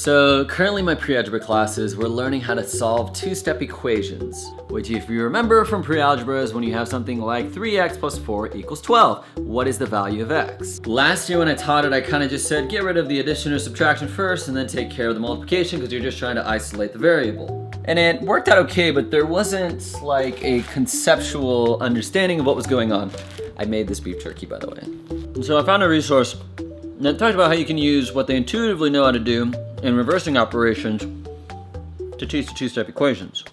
So currently my pre-algebra classes, we're learning how to solve two-step equations, which if you remember from pre-algebra is when you have something like 3x plus 4 equals 12. What is the value of x? Last year when I taught it, I kind of just said get rid of the addition or subtraction first and then take care of the multiplication because you're just trying to isolate the variable. And it worked out okay, but there wasn't like a conceptual understanding of what was going on. I made this beef jerky, by the way. And so I found a resource that talks about how you can use what they intuitively know how to do in reversing operations to teach the two-step equations.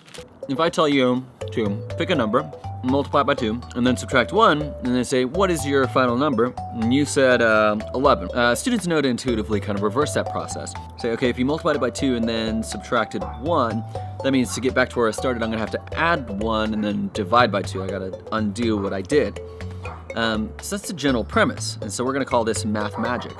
If I tell you to pick a number, multiply by two, and then subtract one, and then say, what is your final number? And you said uh, 11. Uh, students know to intuitively kind of reverse that process. Say, okay, if you multiplied it by two and then subtracted one, that means to get back to where I started, I'm gonna have to add one and then divide by two. I gotta undo what I did. Um, so that's the general premise. And so we're gonna call this math magic.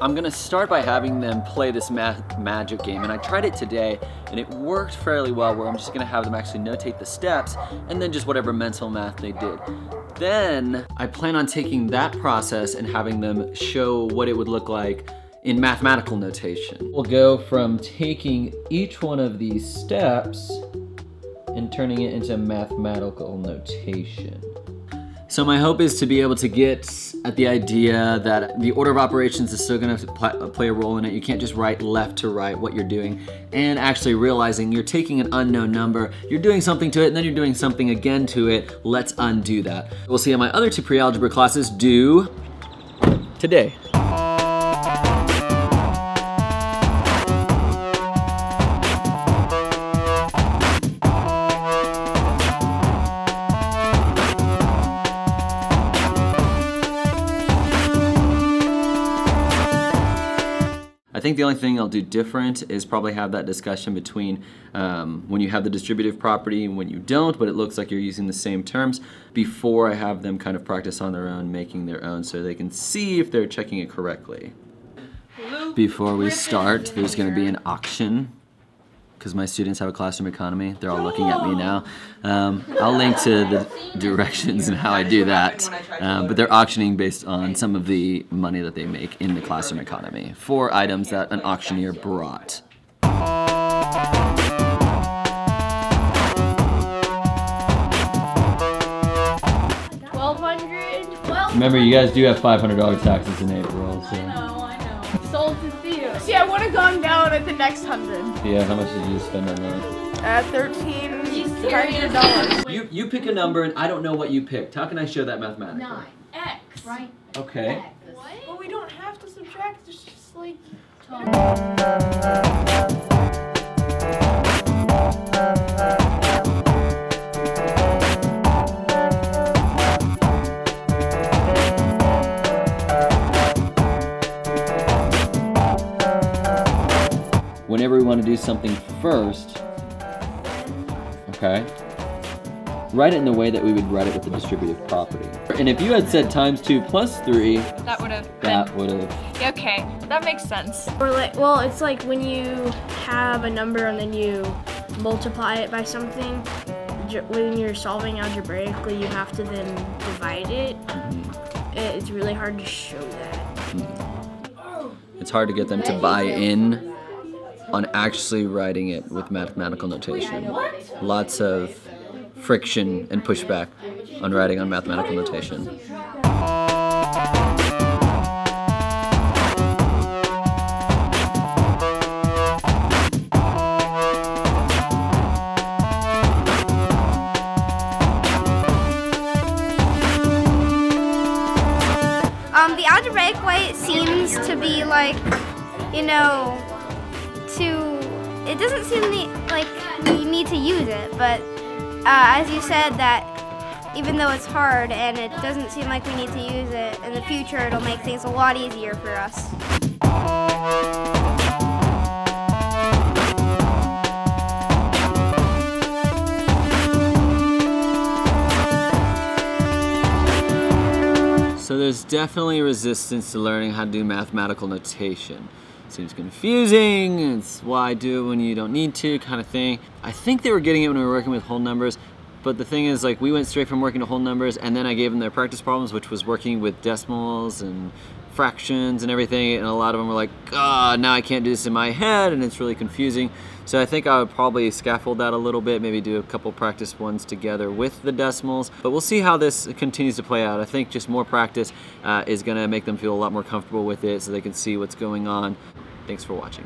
I'm gonna start by having them play this math magic game and I tried it today and it worked fairly well where I'm just gonna have them actually notate the steps and then just whatever mental math they did. Then I plan on taking that process and having them show what it would look like in mathematical notation. We'll go from taking each one of these steps and turning it into mathematical notation. So my hope is to be able to get at the idea that the order of operations is still gonna play a role in it. You can't just write left to right what you're doing and actually realizing you're taking an unknown number, you're doing something to it, and then you're doing something again to it. Let's undo that. We'll see how my other two pre-algebra classes do today. I think the only thing I'll do different is probably have that discussion between um, when you have the distributive property and when you don't, but it looks like you're using the same terms before I have them kind of practice on their own, making their own so they can see if they're checking it correctly. Before we start, there's going to be an auction because my students have a classroom economy. They're all looking at me now. Um, I'll link to the directions and how I do that. Um, but they're auctioning based on some of the money that they make in the classroom economy for items that an auctioneer brought. Remember, you guys do have $500 taxes in April. So. I know, I know. Sold to Theo. See, I would have gone down at the next hundred. Yeah, how much did you spend on that? At thirteen hundred dollars. You you pick a number and I don't know what you picked. How can I show that mathematically? Nine. X. Right? Okay. What? But we don't have to subtract. It's just like. Want to do something first, okay, write it in the way that we would write it with the distributive property. And if you had said times two plus three, That would have that would have, been. Okay, that makes sense. Or like, well, it's like when you have a number and then you multiply it by something. When you're solving algebraically, you have to then divide it. Mm-hmm. It- It's really hard to show that. Mm-hmm. it's hard to get them to buy in on actually writing it with mathematical notation. Lots of friction and pushback on writing on mathematical notation. Um, the algebraic way seems to be like, you know, to. It doesn't seem like we need to use it, but uh, as you said, that even though it's hard and it doesn't seem like we need to use it in the future, it'll make things a lot easier for us. So there's definitely resistance to learning how to do mathematical notation. Seems confusing, it's why do it when you don't need to kind of thing. I think they were getting it when we were working with whole numbers, but the thing is like we went straight from working to whole numbers and then I gave them their practice problems which was working with decimals and fractions and everything, and a lot of them were like, ah, now I can't do this in my head, and it's really confusing. So I think I would probably scaffold that a little bit, maybe do a couple practice ones together with the decimals, but we'll see how this continues to play out. I think just more practice uh, is gonna make them feel a lot more comfortable with it so they can see what's going on. Thanks for watching.